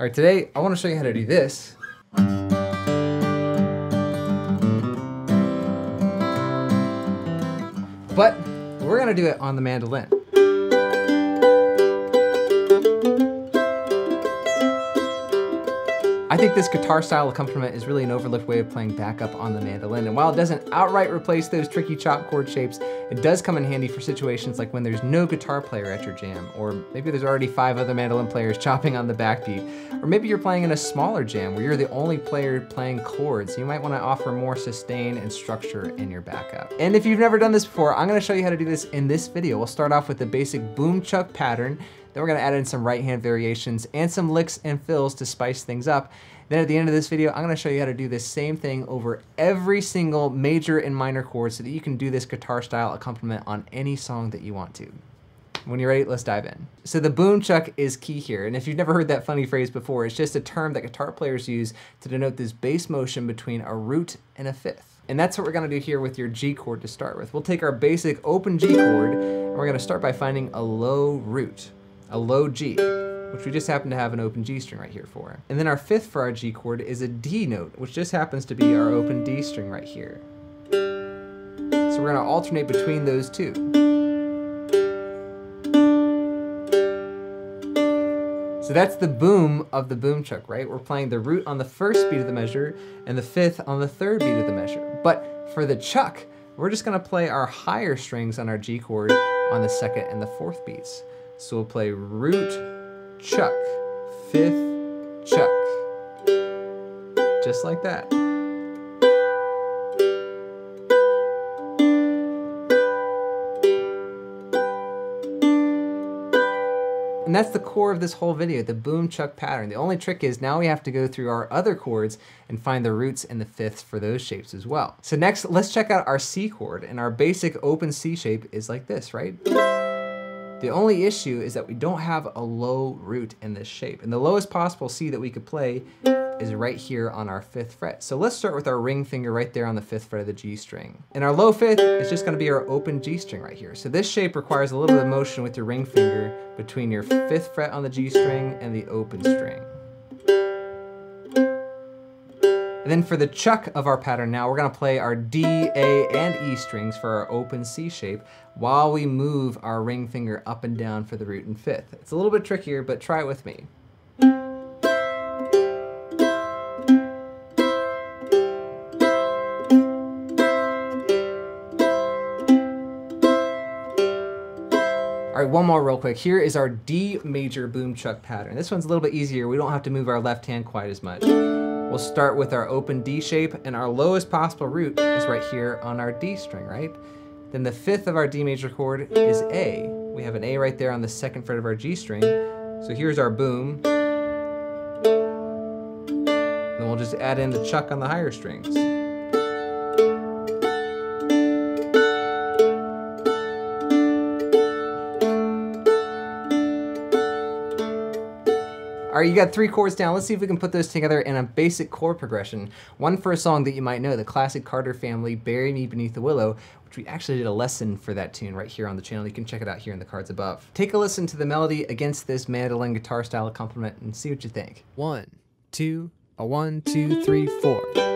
All right, today I wanna show you how to do this. But we're gonna do it on the mandolin. I think this guitar style accompaniment is really an overlooked way of playing backup on the mandolin. And while it doesn't outright replace those tricky chop chord shapes, it does come in handy for situations like when there's no guitar player at your jam, or maybe there's already five other mandolin players chopping on the backbeat, or maybe you're playing in a smaller jam where you're the only player playing chords. You might wanna offer more sustain and structure in your backup. And if you've never done this before, I'm gonna show you how to do this in this video. We'll start off with the basic boom chuck pattern, then we're gonna add in some right hand variations and some licks and fills to spice things up. Then at the end of this video, I'm gonna show you how to do this same thing over every single major and minor chord so that you can do this guitar style accompaniment on any song that you want to. When you're ready, let's dive in. So the boom chuck is key here, and if you've never heard that funny phrase before, it's just a term that guitar players use to denote this bass motion between a root and a fifth. And that's what we're gonna do here with your G chord to start with. We'll take our basic open G chord, and we're gonna start by finding a low root a low G, which we just happen to have an open G string right here for. And then our fifth for our G chord is a D note, which just happens to be our open D string right here. So we're gonna alternate between those two. So that's the boom of the boom chuck, right? We're playing the root on the first beat of the measure and the fifth on the third beat of the measure. But for the chuck, we're just gonna play our higher strings on our G chord on the second and the fourth beats. So we'll play root, chuck, fifth, chuck. Just like that. And that's the core of this whole video, the boom chuck pattern. The only trick is now we have to go through our other chords and find the roots and the fifths for those shapes as well. So next, let's check out our C chord. And our basic open C shape is like this, right? The only issue is that we don't have a low root in this shape. And the lowest possible C that we could play is right here on our fifth fret. So let's start with our ring finger right there on the fifth fret of the G string. And our low fifth is just gonna be our open G string right here. So this shape requires a little bit of motion with your ring finger between your fifth fret on the G string and the open string. And then for the chuck of our pattern now, we're gonna play our D, A, and E strings for our open C shape while we move our ring finger up and down for the root and fifth. It's a little bit trickier, but try it with me. All right, one more real quick. Here is our D major boom chuck pattern. This one's a little bit easier. We don't have to move our left hand quite as much. We'll start with our open D shape and our lowest possible root is right here on our D string, right? Then the fifth of our D major chord is A. We have an A right there on the second fret of our G string. So here's our boom. Then we'll just add in the chuck on the higher strings. All right, you got three chords down. Let's see if we can put those together in a basic chord progression. One for a song that you might know, the classic Carter family, Bury Me Beneath the Willow, which we actually did a lesson for that tune right here on the channel. You can check it out here in the cards above. Take a listen to the melody against this mandolin guitar style accompaniment and see what you think. One, two, a one, two, three, four.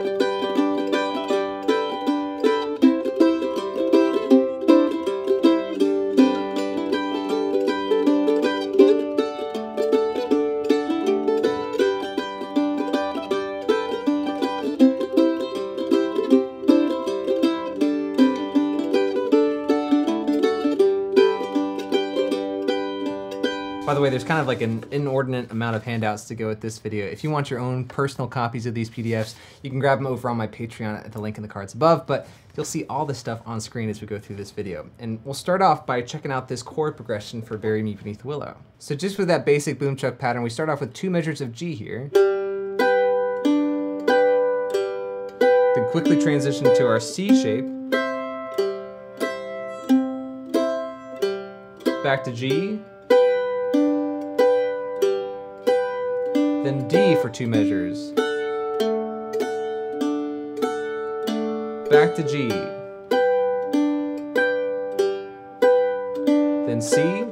By the way, there's kind of like an inordinate amount of handouts to go with this video. If you want your own personal copies of these PDFs, you can grab them over on my Patreon at the link in the cards above, but you'll see all the stuff on screen as we go through this video. And we'll start off by checking out this chord progression for Bury Me Beneath the Willow. So just with that basic boom chuck pattern, we start off with two measures of G here. Then quickly transition to our C shape. Back to G, then D for two measures. Back to G. Then C.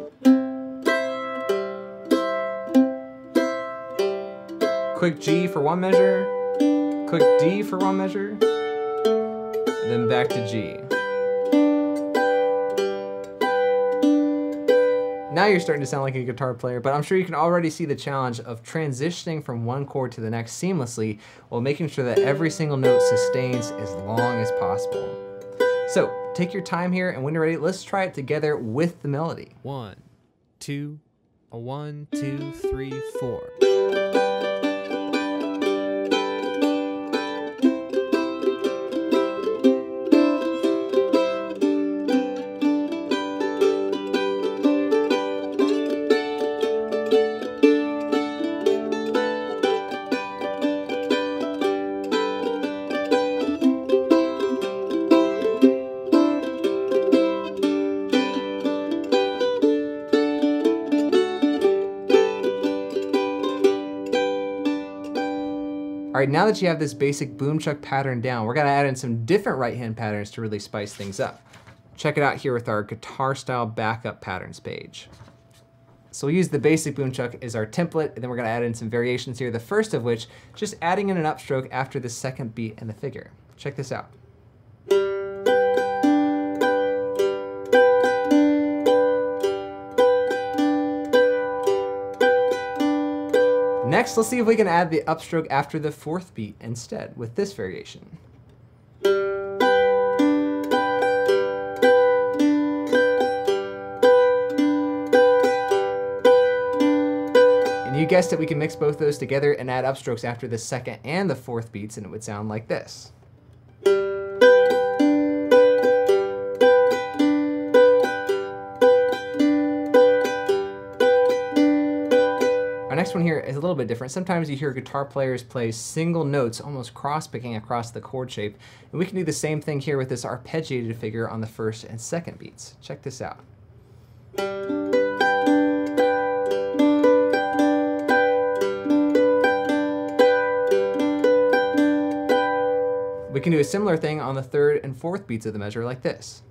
Quick G for one measure, quick D for one measure, and then back to G. Now you're starting to sound like a guitar player, but I'm sure you can already see the challenge of transitioning from one chord to the next seamlessly while making sure that every single note sustains as long as possible. So take your time here, and when you're ready, let's try it together with the melody. One, two, one, two, three, four. Right, now that you have this basic boom chuck pattern down, we're gonna add in some different right hand patterns to really spice things up. Check it out here with our guitar style backup patterns page. So we'll use the basic boom chuck as our template, and then we're gonna add in some variations here. The first of which, just adding in an upstroke after the second beat in the figure. Check this out. Next, let's see if we can add the upstroke after the fourth beat instead with this variation. And you guessed it, we can mix both those together and add upstrokes after the second and the fourth beats, and it would sound like this. Next one here is a little bit different. Sometimes you hear guitar players play single notes, almost cross-picking across the chord shape. And we can do the same thing here with this arpeggiated figure on the first and second beats. Check this out. We can do a similar thing on the third and fourth beats of the measure like this.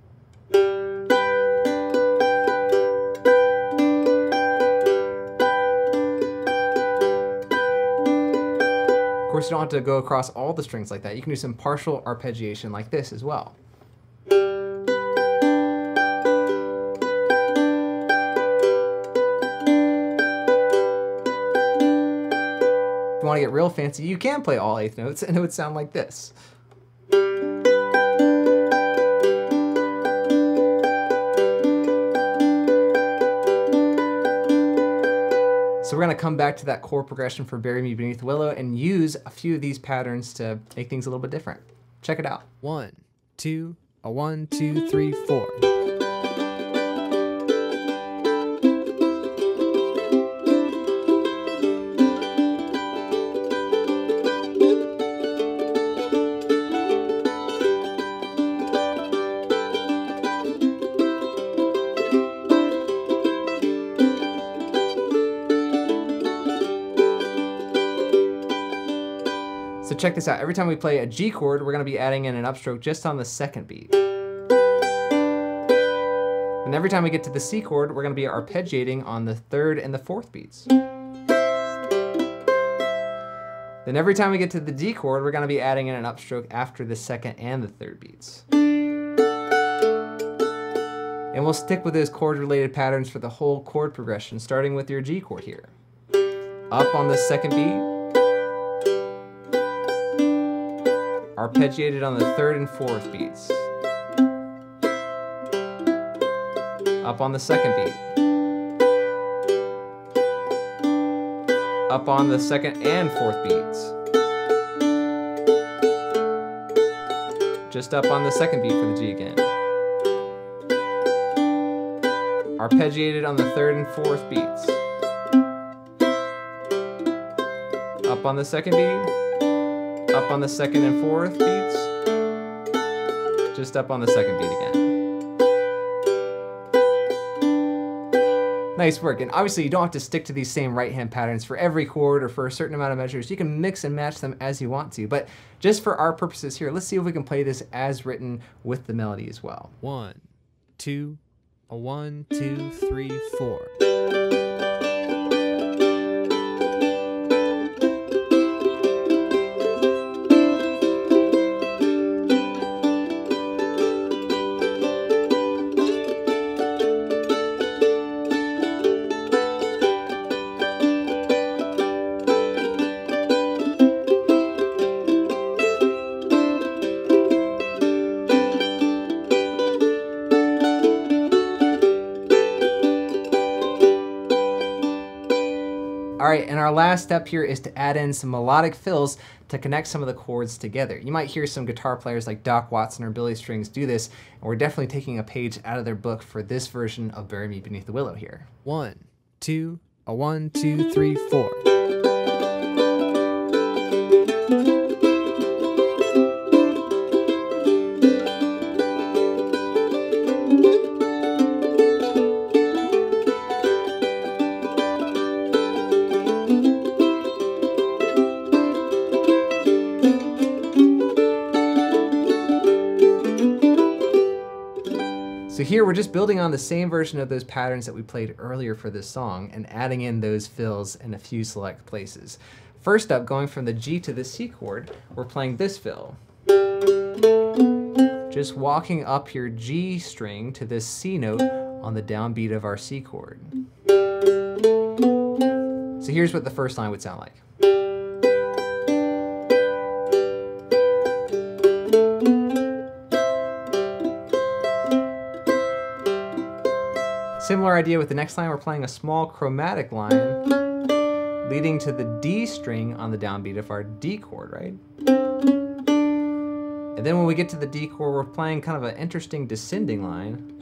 Course, you don't have to go across all the strings like that. You can do some partial arpeggiation like this as well. If you want to get real fancy, you can play all eighth notes and it would sound like this. We're gonna come back to that core progression for Bury Me Beneath Willow and use a few of these patterns to make things a little bit different. Check it out. One, two, a one, two, three, four. Check this out. Every time we play a G chord, we're gonna be adding in an upstroke just on the second beat. And every time we get to the C chord, we're gonna be arpeggiating on the third and the fourth beats. Then every time we get to the D chord, we're gonna be adding in an upstroke after the second and the third beats. And we'll stick with those chord related patterns for the whole chord progression, starting with your G chord here. Up on the second beat, arpeggiated on the third and fourth beats. Up on the second beat. Up on the second and fourth beats. Just up on the second beat for the G again. Arpeggiated on the third and fourth beats. Up on the second beat on the second and fourth beats, just up on the second beat again. Nice work, and obviously you don't have to stick to these same right hand patterns for every chord or for a certain amount of measures. You can mix and match them as you want to, but just for our purposes here, let's see if we can play this as written with the melody as well. One, two, a one, two, three, four. Right, and our last step here is to add in some melodic fills to connect some of the chords together. You might hear some guitar players like Doc Watson or Billy Strings do this, and we're definitely taking a page out of their book for this version of Bury Me Beneath the Willow here. One, two, a one, two, three, four. We're just building on the same version of those patterns that we played earlier for this song and adding in those fills in a few select places. First up, going from the G to the C chord, we're playing this fill. Just walking up your G string to this C note on the downbeat of our C chord. So here's what the first line would sound like. Similar idea with the next line, we're playing a small chromatic line leading to the D string on the downbeat of our D chord, right? And then when we get to the D chord, we're playing kind of an interesting descending line.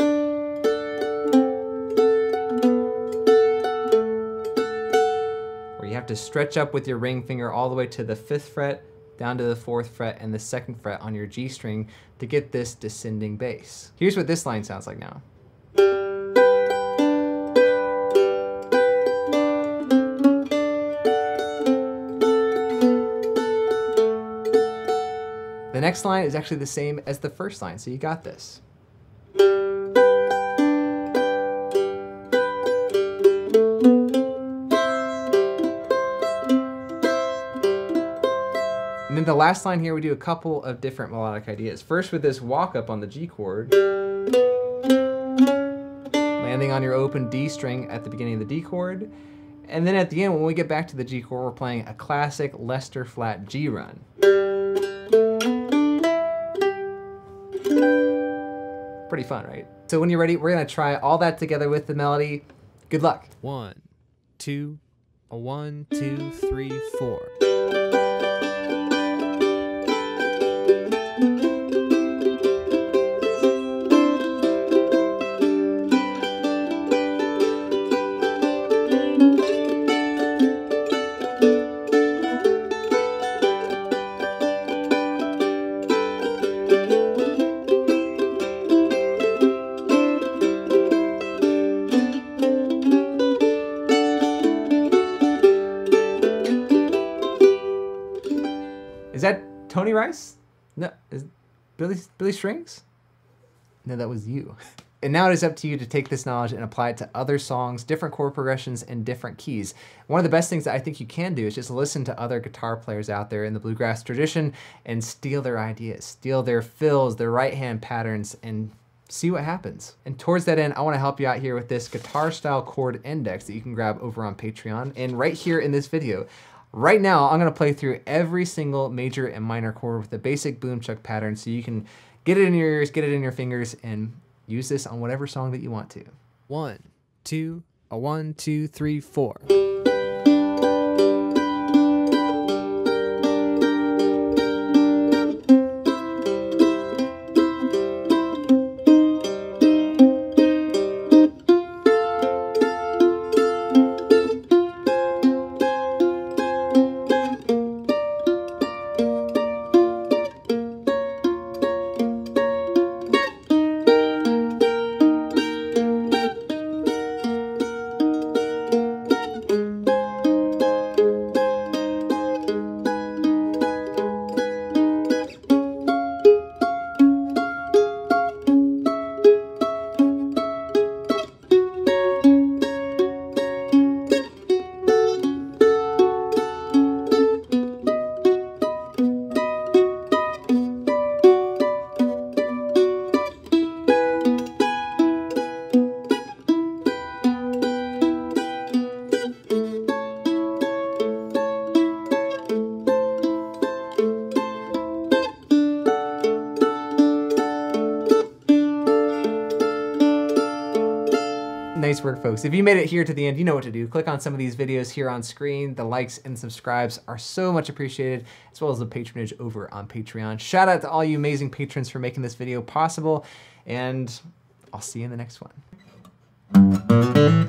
Where you have to stretch up with your ring finger all the way to the fifth fret, down to the fourth fret and the second fret on your G string to get this descending bass. Here's what this line sounds like now. The next line is actually the same as the first line, so you got this. And then the last line here, we do a couple of different melodic ideas. First with this walk up on the G chord, landing on your open D string at the beginning of the D chord. And then at the end, when we get back to the G chord, we're playing a classic Lester Flatt G run. Pretty fun, right? So when you're ready, we're gonna try all that together with the melody. Good luck. One, two, one, two, three, four. That uh, Rice? No, is Billy Billy Strings? No, that was you. And now it is up to you to take this knowledge and apply it to other songs, different chord progressions, and different keys. One of the best things that I think you can do is just listen to other guitar players out there in the bluegrass tradition and steal their ideas, steal their fills, their right hand patterns, and see what happens. And towards that end, I want to help you out here with this guitar style chord index that you can grab over on Patreon. And right here in this video, right now, I'm to play through every single major and minor chord with the basic boom chuck pattern so you can get it in your ears, get it in your fingers, and use this on whatever song that you want to. One, two, a one, two, three, four. Nice work, folks. If you made it here to the end, you know what to do. Click on some of these videos here on screen. The likes and subscribes are so much appreciated, as well as the patronage over on Patreon. Shout out to all you amazing patrons for making this video possible, and I'll see you in the next one.